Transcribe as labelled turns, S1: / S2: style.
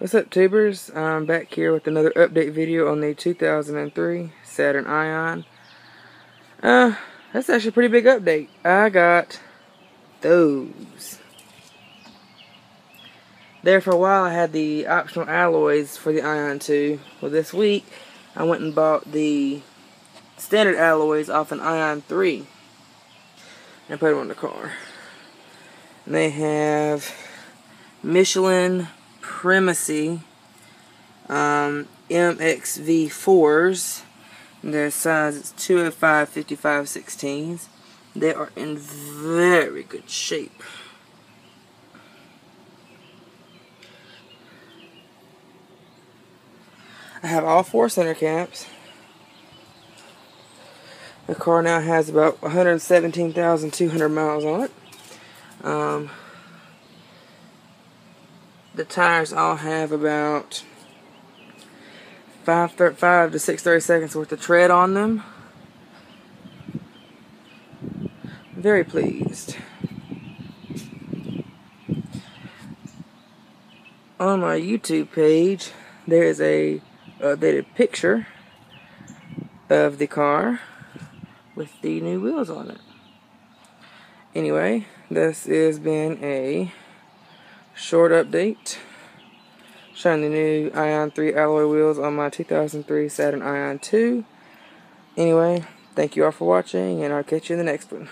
S1: What's up tubers? I'm back here with another update video on the 2003 Saturn Ion. Uh, that's actually a pretty big update. I got those. There for a while I had the optional alloys for the Ion 2. Well this week I went and bought the standard alloys off an Ion 3 and put them on the car. And they have Michelin Primacy um, MXV4s. Their size is 205 55 16s. They are in very good shape. I have all four center caps. The car now has about 117,200 miles on it. Um, the tires all have about five, five to six thirty seconds worth of tread on them. Very pleased. On my YouTube page, there is a updated picture of the car with the new wheels on it. Anyway, this has been a short update the new Ion 3 alloy wheels on my 2003 Saturn Ion 2. Anyway, thank you all for watching, and I'll catch you in the next one.